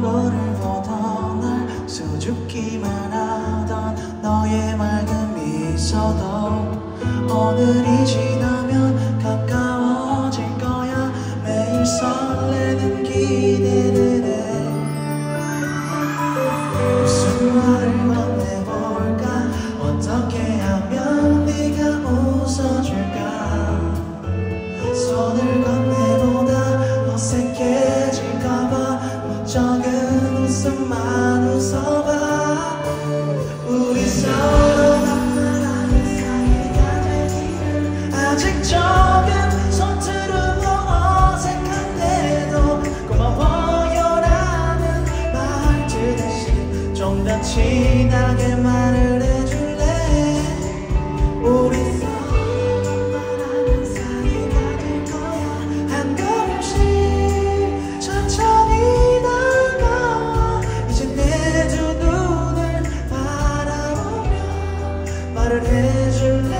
너를 보던 날 수줍기만 하던 너의 맑은 미소도 오늘이 지나면 가까워질 거야. 매일 설레는 기대는 해. 무슨 말을 건네볼까? 어떻게 하면 네가 웃어줄까? 손을 건 말을 해줄래?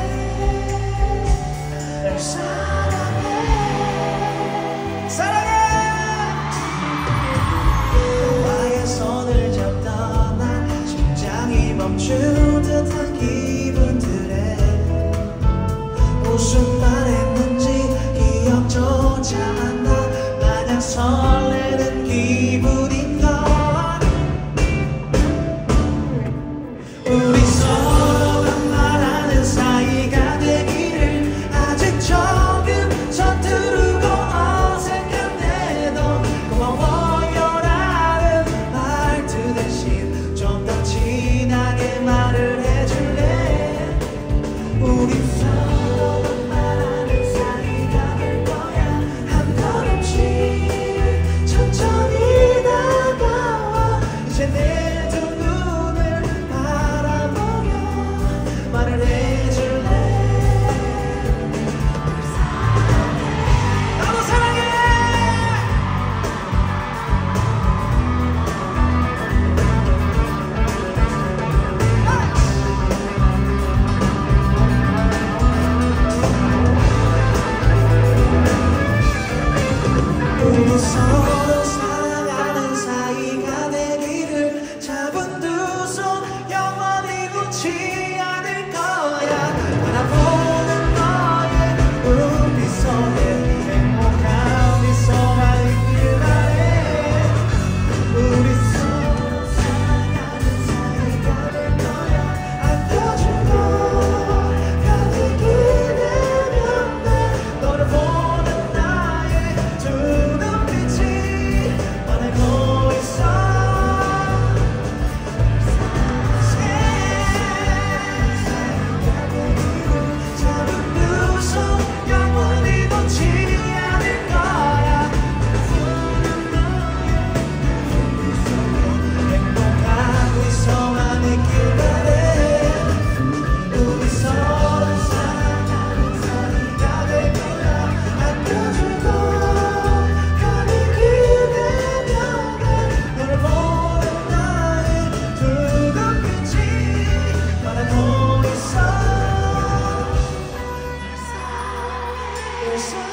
날 사랑해. 사랑해! 나의 손을 잡다 난 심장이 멈춘 듯한 기분들에 웃음 she Yes.